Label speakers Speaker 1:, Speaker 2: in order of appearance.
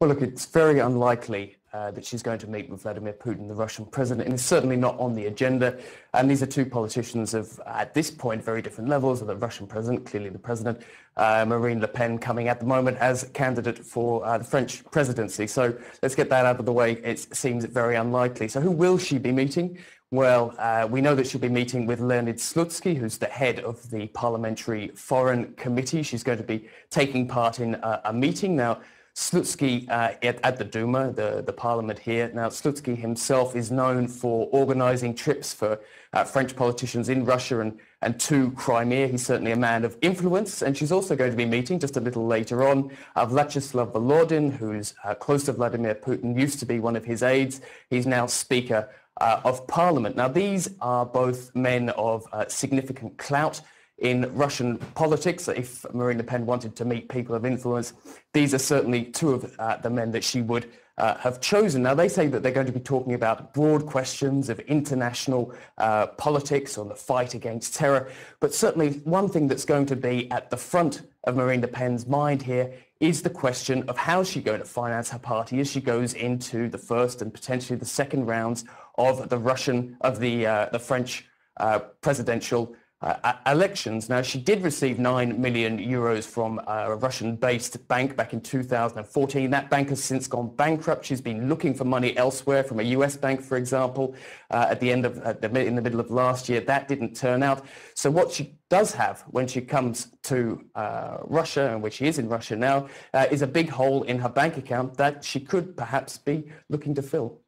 Speaker 1: Well, look, it's very unlikely uh, that she's going to meet with Vladimir Putin, the Russian president, and it's certainly not on the agenda. And these are two politicians of, at this point, very different levels. The Russian president, clearly the president, uh, Marine Le Pen coming at the moment as candidate for uh, the French presidency. So let's get that out of the way. It seems very unlikely. So who will she be meeting? Well, uh, we know that she'll be meeting with Leonid Slutsky, who's the head of the Parliamentary Foreign Committee. She's going to be taking part in a, a meeting. Now, Slutsky uh, at, at, the Duma, the, the parliament here. Now, Slutsky himself is known for organizing trips for uh, French politicians in Russia and, and to Crimea. He's certainly a man of influence. And she's also going to be meeting just a little later on uh, Vyacheslav Volodin, who's uh, close to Vladimir Putin, used to be one of his aides. He's now Speaker uh, of Parliament. Now, these are both men of uh, significant clout in Russian politics. If Marine Le Pen wanted to meet people of influence, these are certainly two of uh, the men that she would uh, have chosen. Now, they say that they're going to be talking about broad questions of international uh, politics or the fight against terror. But certainly one thing that's going to be at the front of Marine Le Pen's mind here is the question of how she's going to finance her party as she goes into the first and potentially the second rounds of the Russian, of the, uh, the French uh, presidential uh, elections. Now, she did receive 9 million euros from a Russian-based bank back in 2014. That bank has since gone bankrupt. She's been looking for money elsewhere from a US bank, for example, uh, at the end of, the, in the middle of last year. That didn't turn out. So what she does have when she comes to uh, Russia, and which she is in Russia now, uh, is a big hole in her bank account that she could perhaps be looking to fill.